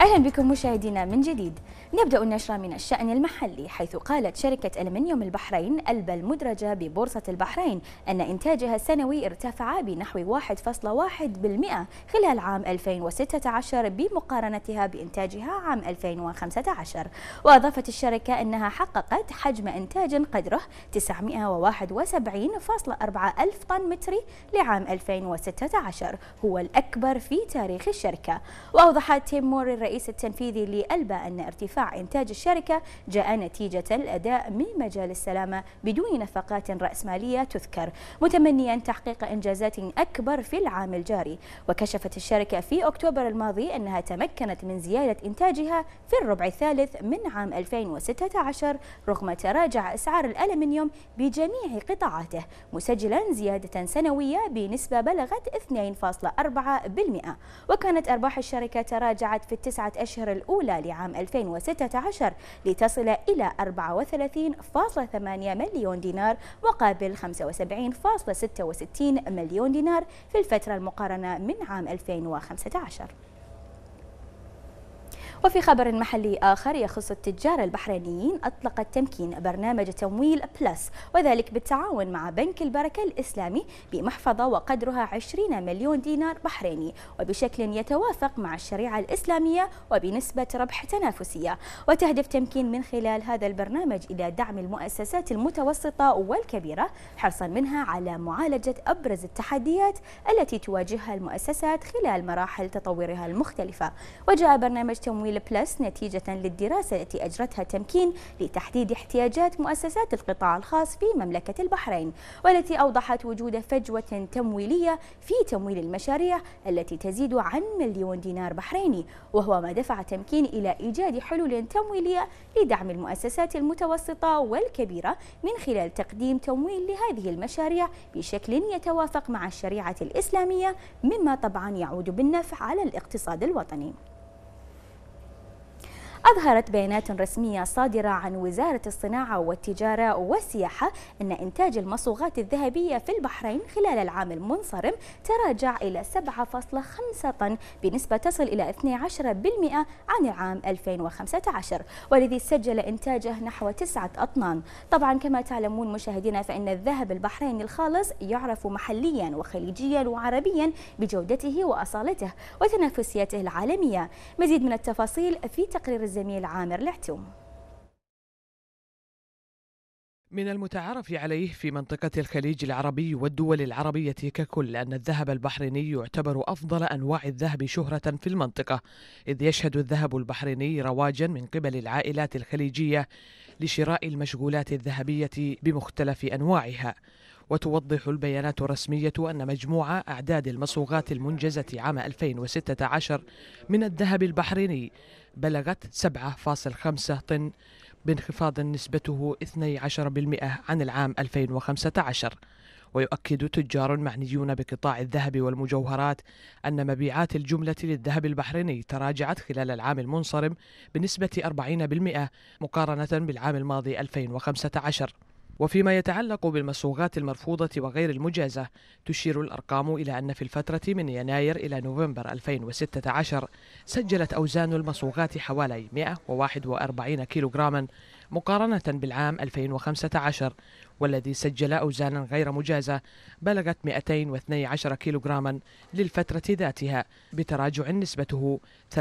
أهلا بكم مشاهدينا من جديد. نبدأ النشرة من الشأن المحلي حيث قالت شركة ألمنيوم البحرين ألبا المدرجة ببورصة البحرين أن إنتاجها السنوي ارتفع بنحو 1.1% خلال عام 2016 بمقارنتها بإنتاجها عام 2015 وأضافت الشركة أنها حققت حجم إنتاج قدره 971.4 ألف طن متري لعام 2016 هو الأكبر في تاريخ الشركة. وأوضحت تيمور الرئيس التنفيذي لألبا أن ارتفاع إنتاج الشركة جاء نتيجة الأداء من مجال السلامة بدون نفقات رأسمالية تذكر متمنيا تحقيق إنجازات أكبر في العام الجاري. وكشفت الشركة في أكتوبر الماضي أنها تمكنت من زيادة إنتاجها في الربع الثالث من عام 2016 رغم تراجع أسعار الألمنيوم بجميع قطاعاته مسجلا زيادة سنوية بنسبة بلغت 2.4% وكانت أرباح الشركة تراجعت في التسعة أشهر الأولى لعام 2016 لتصل إلى 34.8 مليون دينار مقابل 75.66 مليون دينار في الفترة المقارنة من عام 2015 وفي خبر محلي آخر يخص التجار البحرينيين أطلق التمكين برنامج تمويل بلس وذلك بالتعاون مع بنك البركة الإسلامي بمحفظة وقدرها 20 مليون دينار بحريني وبشكل يتوافق مع الشريعة الإسلامية وبنسبة ربح تنافسية. وتهدف تمكين من خلال هذا البرنامج إلى دعم المؤسسات المتوسطة والكبيرة حرصا منها على معالجة أبرز التحديات التي تواجهها المؤسسات خلال مراحل تطورها المختلفة. وجاء برنامج تمويل تمويل بلس نتيجة للدراسة التي أجرتها تمكين لتحديد احتياجات مؤسسات القطاع الخاص في مملكة البحرين والتي أوضحت وجود فجوة تمويلية في تمويل المشاريع التي تزيد عن مليون دينار بحريني وهو ما دفع تمكين إلى إيجاد حلول تمويلية لدعم المؤسسات المتوسطة والكبيرة من خلال تقديم تمويل لهذه المشاريع بشكل يتوافق مع الشريعة الإسلامية مما طبعا يعود بالنفع على الاقتصاد الوطني. أظهرت بيانات رسمية صادرة عن وزارة الصناعة والتجارة والسياحة أن إنتاج المصوغات الذهبية في البحرين خلال العام المنصرم تراجع إلى 7.5 طن بنسبة تصل إلى 12% عن العام 2015 والذي سجل إنتاجه نحو 9 أطنان. طبعا كما تعلمون مشاهدينا فإن الذهب البحريني الخالص يعرف محليا وخليجيا وعربيا بجودته وأصالته وتنافسيته العالمية. مزيد من التفاصيل في تقرير الزميل عامر العتوم. من المتعارف عليه في منطقة الخليج العربي والدول العربية ككل أن الذهب البحريني يعتبر أفضل أنواع الذهب شهرة في المنطقة إذ يشهد الذهب البحريني رواجا من قبل العائلات الخليجية لشراء المشغولات الذهبية بمختلف أنواعها. وتوضح البيانات الرسمية أن مجموع أعداد المصوغات المنجزة عام 2016 من الذهب البحريني بلغت 7.5 طن بانخفاض نسبته 12% عن العام 2015 ويؤكد تجار معنيون بقطاع الذهب والمجوهرات أن مبيعات الجملة للذهب البحريني تراجعت خلال العام المنصرم بنسبة 40% مقارنة بالعام الماضي 2015 وفيما يتعلق بالمصوغات المرفوضة وغير المجازة تشير الأرقام إلى أن في الفترة من يناير إلى نوفمبر 2016 سجلت أوزان المصوغات حوالي 141 كيلوغراما مقارنة بالعام 2015 والذي سجل أوزانا غير مجازة بلغت 212 كيلوغراما للفترة ذاتها بتراجع نسبته 33%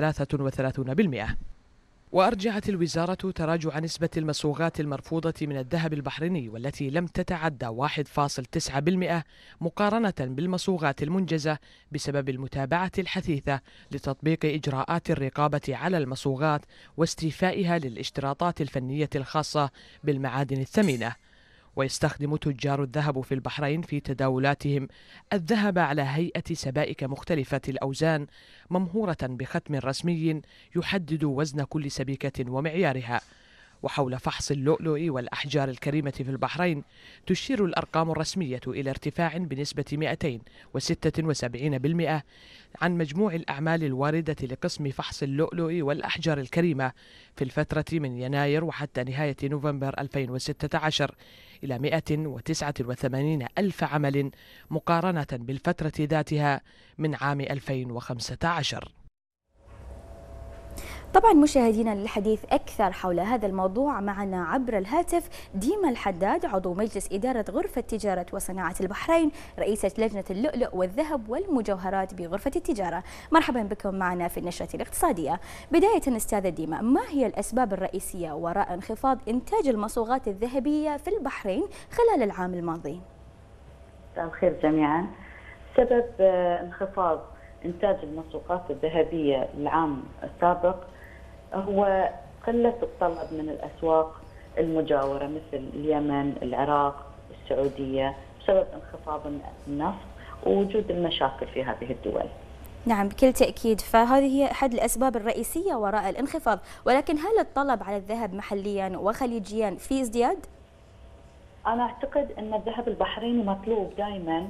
وأرجعت الوزارة تراجع نسبة المصوغات المرفوضة من الذهب البحريني والتي لم تتعدى 1.9% مقارنة بالمصوغات المنجزة بسبب المتابعة الحثيثة لتطبيق إجراءات الرقابة على المصوغات واستيفائها للاشتراطات الفنية الخاصة بالمعادن الثمينة. ويستخدم تجار الذهب في البحرين في تداولاتهم. الذهب على هيئة سبائك مختلفة الأوزان ممهورة بختم رسمي يحدد وزن كل سبيكة ومعيارها. وحول فحص اللؤلؤ والأحجار الكريمة في البحرين تشير الأرقام الرسمية إلى ارتفاع بنسبة 276% عن مجموع الأعمال الواردة لقسم فحص اللؤلؤ والأحجار الكريمة في الفترة من يناير وحتى نهاية نوفمبر 2016 إلى 189 ألف عمل مقارنة بالفترة ذاتها من عام 2015 طبعا مشاهدينا للحديث أكثر حول هذا الموضوع معنا عبر الهاتف ديما الحداد عضو مجلس إدارة غرفة تجارة وصناعة البحرين رئيسة لجنة اللؤلؤ والذهب والمجوهرات بغرفة التجارة. مرحبا بكم معنا في النشرة الاقتصادية. بداية أستاذة ديما ما هي الأسباب الرئيسية وراء انخفاض إنتاج المصوغات الذهبية في البحرين خلال العام الماضي؟ مساء الخير جميعا. سبب آه، انخفاض إنتاج المصروفات الذهبية العام السابق هو قلة الطلب من الأسواق المجاورة مثل اليمن، العراق، السعودية بسبب انخفاض النفط ووجود المشاكل في هذه الدول. نعم بكل تأكيد فهذه هي أحد الأسباب الرئيسية وراء الانخفاض ولكن هل الطلب على الذهب محليا وخليجيا في ازدياد؟ أنا أعتقد أن الذهب البحريني مطلوب دائما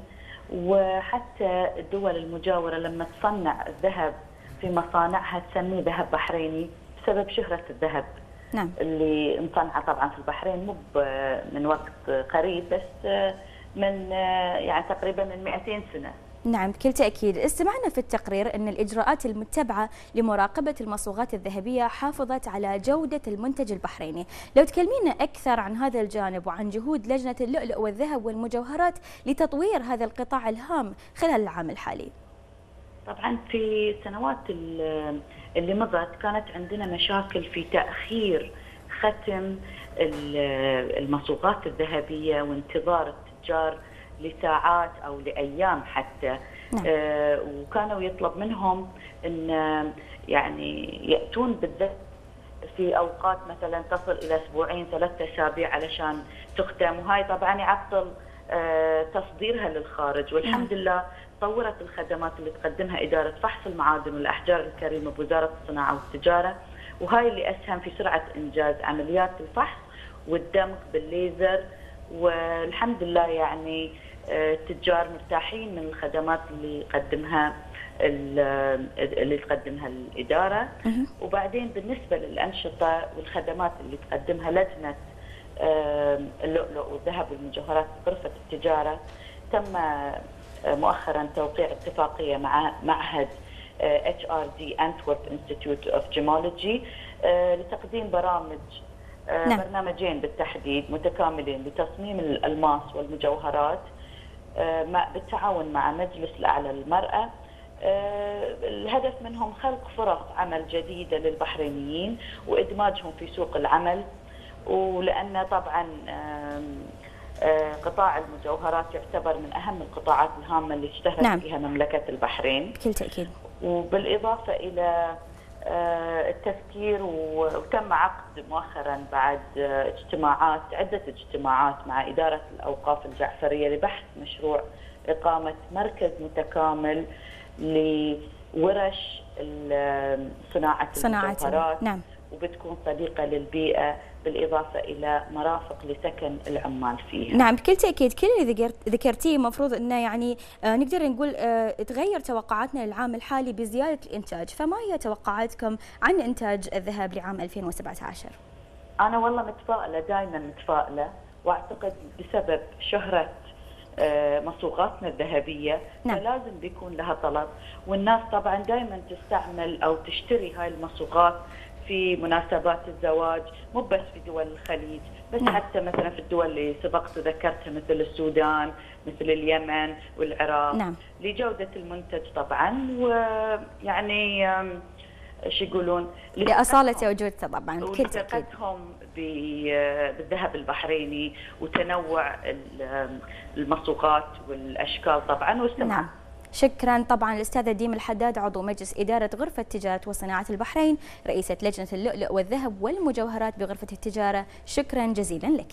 وحتى الدول المجاورة لما تصنع الذهب في مصانعها تسميه ذهب بحريني بسبب شهرة الذهب نعم. اللي مصنعة طبعا في البحرين مو من وقت قريب بس من يعني تقريبا من 200 سنة. نعم بكل تأكيد. استمعنا في التقرير أن الإجراءات المتبعة لمراقبة المصوغات الذهبية حافظت على جودة المنتج البحريني. لو تكلمينا أكثر عن هذا الجانب وعن جهود لجنة اللؤلؤ والذهب والمجوهرات لتطوير هذا القطاع الهام خلال العام الحالي. طبعا في السنوات اللي مضت كانت عندنا مشاكل في تأخير ختم المصوغات الذهبية وانتظار التجار لساعات أو لأيام حتى نعم. آه وكانوا يطلب منهم إن يعني يأتون بالذات في أوقات مثلا تصل إلى أسبوعين ثلاثة أسابيع علشان تختم وهاي طبعا يعطل آه تصديرها للخارج والحمد نعم. لله طورت الخدمات اللي تقدمها إدارة فحص المعادن والأحجار الكريمة بوزارة الصناعة والتجارة وهاي اللي أسهم في سرعة إنجاز عمليات الفحص والدمغ بالليزر. والحمد لله يعني التجار مرتاحين من الخدمات اللي يقدمها اللي تقدمها الإدارة. وبعدين بالنسبة للأنشطة والخدمات اللي تقدمها لجنة اللؤلؤ والذهب والمجوهرات غرفة التجارة تم مؤخرا توقيع اتفاقية مع معهد HRD Antwerp Institute of Gemmology لتقديم برامج نعم. برنامجين بالتحديد متكاملين لتصميم الألماس والمجوهرات بالتعاون مع مجلس الأعلى للمرأة آه، الهدف منهم خلق فرص عمل جديدة للبحرينيين وإدماجهم في سوق العمل ولأن طبعا آه، قطاع المجوهرات يعتبر من أهم القطاعات الهامة اللي اشتهرت نعم. فيها مملكة البحرين بكل تأكيد وبالإضافة إلى آه، التفكير وتم عقد مؤخرا بعد اجتماعات عدة اجتماعات مع إدارة الأوقاف الجعفرية لبحث مشروع إقامة مركز متكامل لورش صناعة, صناعة المجوهرات نعم. وبتكون صديقة للبيئة بالإضافة إلى مرافق لسكن العمال فيها. نعم بكل تأكيد كل اللي ذكرتيه المفروض أنه يعني آه نقدر نقول آه تغير توقعاتنا للعام الحالي بزيادة الإنتاج. فما هي توقعاتكم عن إنتاج الذهب لعام 2017 أنا والله متفائلة دائما متفائلة وأعتقد بسبب شهرة آه، مصوغاتنا الذهبية نعم. فلازم بيكون لها طلب. والناس طبعا دائما تستعمل أو تشتري هاي المصوغات في مناسبات الزواج مو بس في دول الخليج بس نعم. حتى مثلا في الدول اللي سبقت وذكرتها مثل السودان مثل اليمن والعراق نعم. لجودة المنتج طبعا ويعني شو يقولون لأصالته وجودته طبعا وثقتهم بالذهب البحريني وتنوع المصوغات والأشكال طبعا واستمع نعم. شكرا طبعا الاستاذه ديم الحداد عضو مجلس إدارة غرفة تجاره وصناعة البحرين رئيسة لجنة اللؤلؤ والذهب والمجوهرات بغرفة التجارة. شكرا جزيلا لك.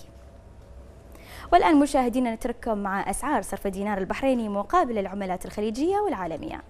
والآن مشاهدينا نترككم مع أسعار صرف الدينار البحريني مقابل العملات الخليجية والعالمية.